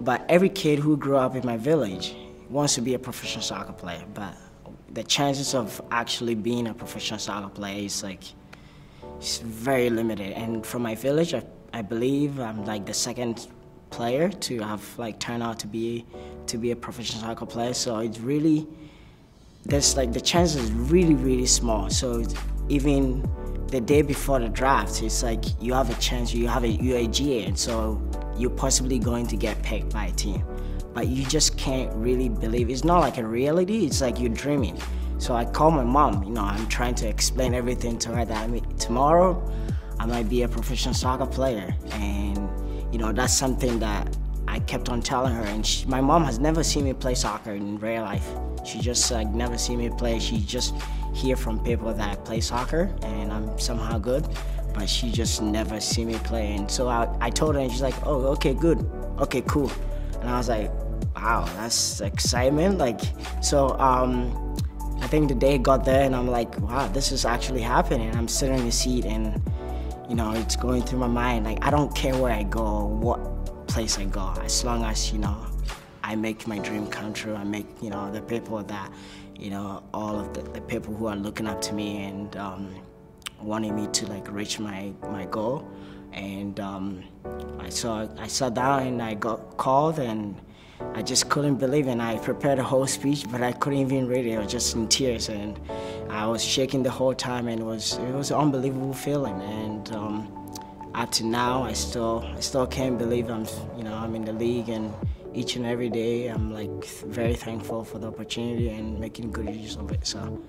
but every kid who grew up in my village wants to be a professional soccer player. But the chances of actually being a professional soccer player is like it's very limited. And from my village, I, I believe I'm like the second player to have like turned out to be to be a professional soccer player. So it's really there's like the chances is really really small. So even the day before the draft, it's like you have a chance. You have a UAGA, and so you're possibly going to get picked by a team. But you just can't really believe. It's not like a reality. It's like you're dreaming. So I call my mom. You know, I'm trying to explain everything to her that I mean tomorrow I might be a professional soccer player, and you know that's something that I kept on telling her. And she, my mom has never seen me play soccer in real life. She just like never seen me play. She just hear from people that I play soccer and I'm somehow good, but she just never see me play. And so I, I told her, and she's like, "Oh, okay, good, okay, cool." And I was like, "Wow, that's excitement!" Like, so um, I think the day got there and I'm like, wow, this is actually happening. I'm sitting in the seat and, you know, it's going through my mind. Like, I don't care where I go, what place I go, as long as, you know, I make my dream come true. I make, you know, the people that, you know, all of the, the people who are looking up to me and um, wanting me to like reach my, my goal. And um, I saw, I sat down and I got called and I just couldn't believe it. And I prepared a whole speech, but I couldn't even read it. I was just in tears, and I was shaking the whole time, and it was it was an unbelievable feeling. And um, up to now, I still I still can't believe I'm you know I'm in the league, and each and every day I'm like very thankful for the opportunity and making good use of it. So.